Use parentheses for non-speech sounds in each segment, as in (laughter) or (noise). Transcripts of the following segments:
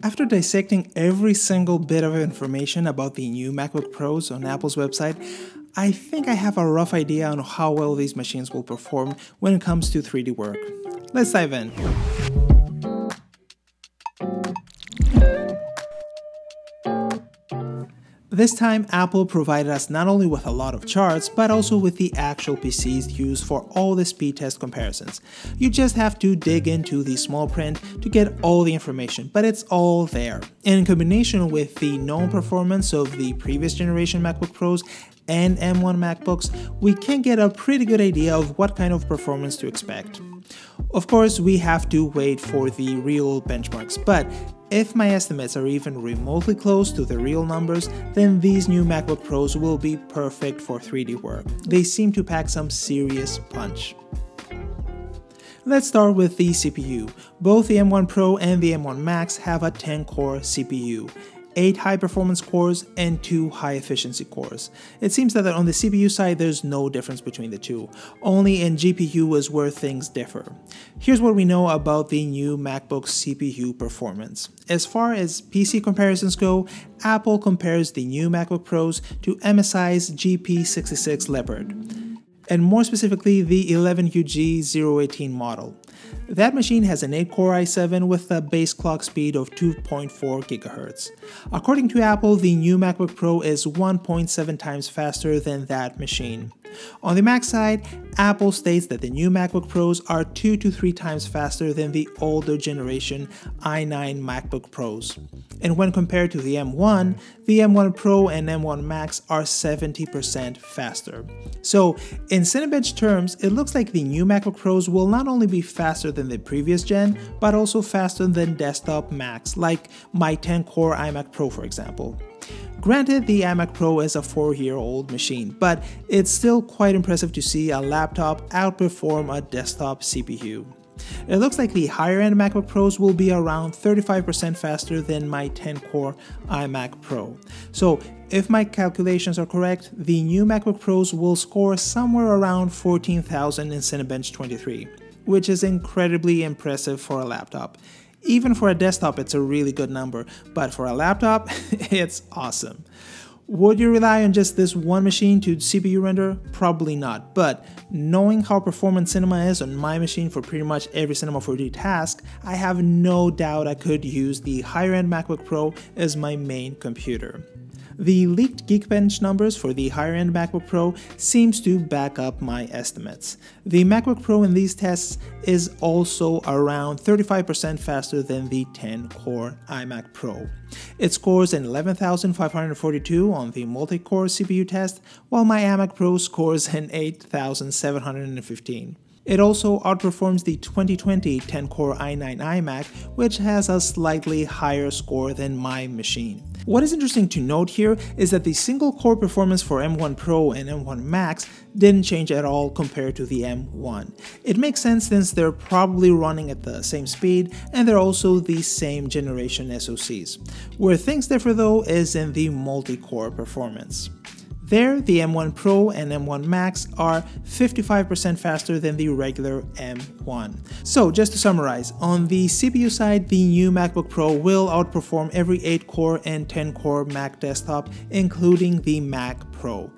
After dissecting every single bit of information about the new MacBook Pros on Apple's website, I think I have a rough idea on how well these machines will perform when it comes to 3D work. Let's dive in. This time, Apple provided us not only with a lot of charts, but also with the actual PCs used for all the speed test comparisons. You just have to dig into the small print to get all the information, but it's all there. In combination with the known performance of the previous generation MacBook Pros and M1 MacBooks, we can get a pretty good idea of what kind of performance to expect. Of course, we have to wait for the real benchmarks, but if my estimates are even remotely close to the real numbers, then these new MacBook Pros will be perfect for 3D work. They seem to pack some serious punch. Let's start with the CPU. Both the M1 Pro and the M1 Max have a 10-core CPU, 8 high performance cores and 2 high efficiency cores. It seems that on the CPU side there's no difference between the two, only in GPU is where things differ. Here's what we know about the new MacBook CPU performance. As far as PC comparisons go, Apple compares the new MacBook Pros to MSI's GP66 Leopard, and more specifically the 11UG018 model. That machine has an 8-core i7 with a base clock speed of 2.4 GHz. According to Apple, the new MacBook Pro is 1.7 times faster than that machine. On the Mac side, Apple states that the new MacBook Pros are 2 to 3 times faster than the older generation i9 MacBook Pros. And when compared to the M1, the M1 Pro and M1 Max are 70% faster. So, in Cinebench terms, it looks like the new MacBook Pros will not only be faster than the previous gen, but also faster than desktop Macs, like my 10 core iMac Pro, for example. Granted, the iMac Pro is a 4-year-old machine, but it's still quite impressive to see a laptop outperform a desktop CPU. It looks like the higher end MacBook Pros will be around 35% faster than my 10-core iMac Pro. So if my calculations are correct, the new MacBook Pros will score somewhere around 14,000 in Cinebench 23, which is incredibly impressive for a laptop. Even for a desktop, it's a really good number, but for a laptop, (laughs) it's awesome. Would you rely on just this one machine to CPU render? Probably not, but knowing how performant Cinema is on my machine for pretty much every Cinema 4D task, I have no doubt I could use the higher end MacBook Pro as my main computer. The leaked Geekbench numbers for the higher-end MacBook Pro seems to back up my estimates. The MacBook Pro in these tests is also around 35% faster than the 10-core iMac Pro. It scores an 11,542 on the multi-core CPU test, while my iMac Pro scores an 8,715. It also outperforms the 2020 10-core i9 iMac, which has a slightly higher score than my machine. What is interesting to note here is that the single core performance for M1 Pro and M1 Max didn't change at all compared to the M1. It makes sense since they're probably running at the same speed and they're also the same generation SoCs. Where things differ though is in the multi-core performance. There, the M1 Pro and M1 Max are 55% faster than the regular M1. So just to summarize, on the CPU side, the new MacBook Pro will outperform every 8-core and 10-core Mac desktop, including the Mac Pro.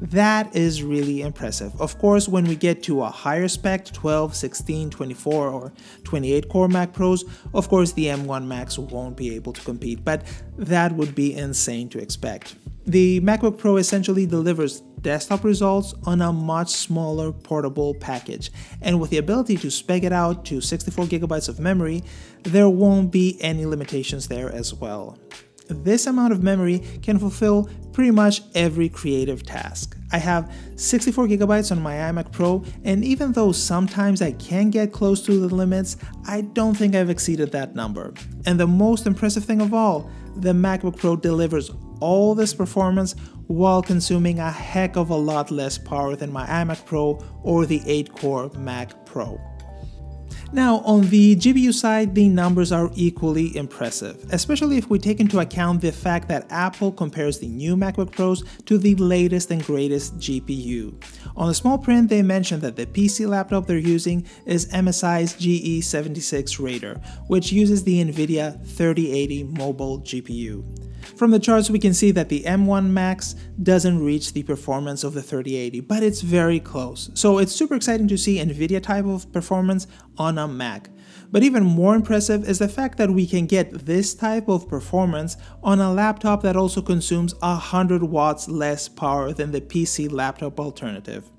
That is really impressive. Of course, when we get to a higher spec 12, 16, 24, or 28 core Mac Pros, of course the M1 Max won't be able to compete, but that would be insane to expect. The MacBook Pro essentially delivers desktop results on a much smaller portable package, and with the ability to spec it out to 64GB of memory, there won't be any limitations there as well. This amount of memory can fulfill pretty much every creative task. I have 64GB on my iMac Pro, and even though sometimes I can get close to the limits, I don't think I've exceeded that number. And the most impressive thing of all, the MacBook Pro delivers all this performance while consuming a heck of a lot less power than my iMac Pro or the 8-core Mac Pro. Now, on the GPU side, the numbers are equally impressive, especially if we take into account the fact that Apple compares the new MacBook Pros to the latest and greatest GPU. On the small print, they mention that the PC laptop they're using is MSI's GE76 Raider, which uses the NVIDIA 3080 mobile GPU. From the charts we can see that the M1 Max doesn't reach the performance of the 3080, but it's very close. So it's super exciting to see Nvidia type of performance on a Mac. But even more impressive is the fact that we can get this type of performance on a laptop that also consumes 100 watts less power than the PC laptop alternative.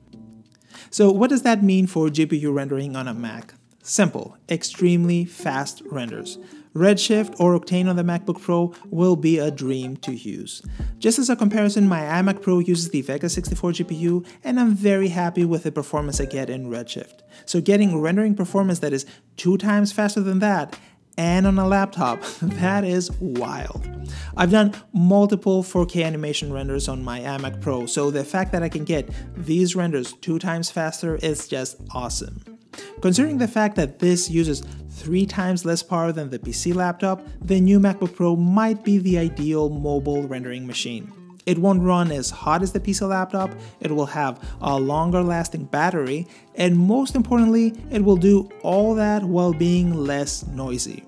So what does that mean for GPU rendering on a Mac? Simple, extremely fast renders. Redshift or Octane on the MacBook Pro will be a dream to use. Just as a comparison, my iMac Pro uses the Vega 64 GPU and I'm very happy with the performance I get in Redshift. So getting rendering performance that is two times faster than that and on a laptop, (laughs) that is wild. I've done multiple 4K animation renders on my iMac Pro, so the fact that I can get these renders two times faster is just awesome. Considering the fact that this uses three times less power than the PC laptop, the new MacBook Pro might be the ideal mobile rendering machine. It won't run as hot as the PC laptop, it will have a longer lasting battery, and most importantly, it will do all that while being less noisy.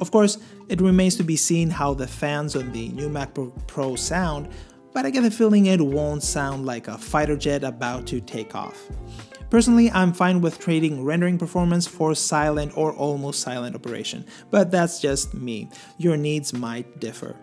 Of course, it remains to be seen how the fans on the new MacBook Pro sound, but I get the feeling it won't sound like a fighter jet about to take off. Personally, I'm fine with trading rendering performance for silent or almost silent operation, but that's just me. Your needs might differ.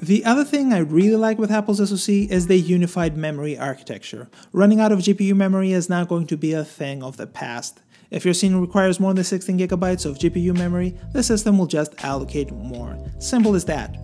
The other thing I really like with Apple's SoC is the unified memory architecture. Running out of GPU memory is not going to be a thing of the past. If your scene requires more than 16GB of GPU memory, the system will just allocate more. Simple as that.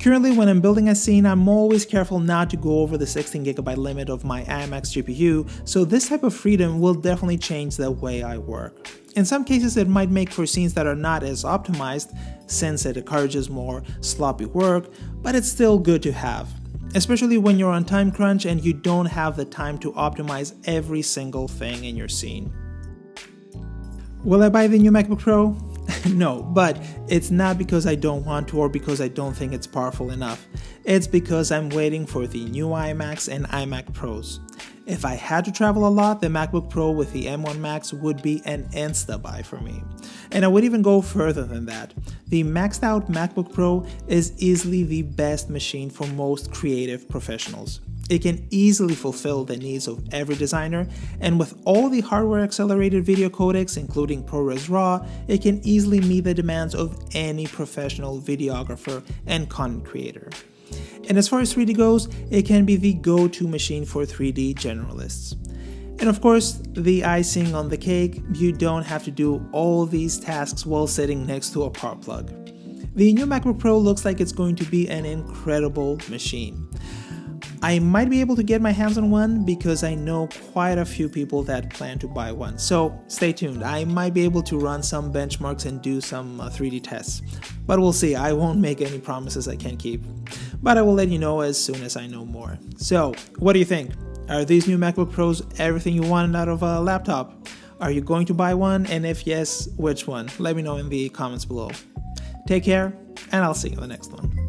Currently, when I'm building a scene, I'm always careful not to go over the 16GB limit of my iMac's GPU, so this type of freedom will definitely change the way I work. In some cases, it might make for scenes that are not as optimized, since it encourages more sloppy work, but it's still good to have. Especially when you're on time crunch and you don't have the time to optimize every single thing in your scene. Will I buy the new MacBook Pro? (laughs) no, but it's not because I don't want to or because I don't think it's powerful enough. It's because I'm waiting for the new iMacs and iMac Pros. If I had to travel a lot, the MacBook Pro with the M1 Max would be an insta buy for me. And I would even go further than that. The maxed out MacBook Pro is easily the best machine for most creative professionals. It can easily fulfill the needs of every designer, and with all the hardware accelerated video codecs, including ProRes RAW, it can easily meet the demands of any professional videographer and content creator. And as far as 3D goes, it can be the go to machine for 3D generalists. And of course, the icing on the cake, you don't have to do all these tasks while sitting next to a power plug. The new MacBook Pro looks like it's going to be an incredible machine. I might be able to get my hands on one because I know quite a few people that plan to buy one. So stay tuned. I might be able to run some benchmarks and do some uh, 3D tests. But we'll see. I won't make any promises I can't keep. But I will let you know as soon as I know more. So, what do you think? Are these new MacBook Pros everything you wanted out of a laptop? Are you going to buy one? And if yes, which one? Let me know in the comments below. Take care, and I'll see you in the next one.